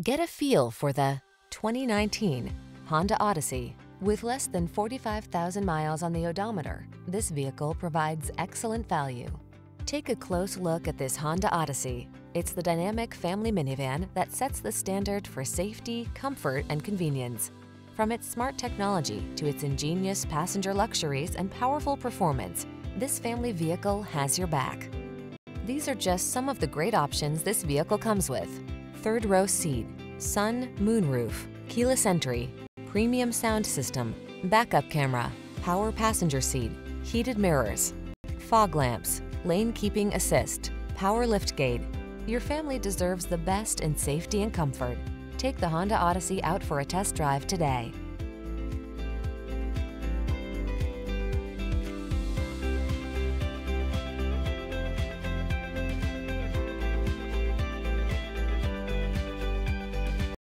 Get a feel for the 2019 Honda Odyssey. With less than 45,000 miles on the odometer, this vehicle provides excellent value. Take a close look at this Honda Odyssey. It's the dynamic family minivan that sets the standard for safety, comfort, and convenience. From its smart technology to its ingenious passenger luxuries and powerful performance, this family vehicle has your back. These are just some of the great options this vehicle comes with. Third row seat, sun, moonroof, keyless entry, premium sound system, backup camera, power passenger seat, heated mirrors, fog lamps, lane keeping assist, power lift gate. Your family deserves the best in safety and comfort. Take the Honda Odyssey out for a test drive today.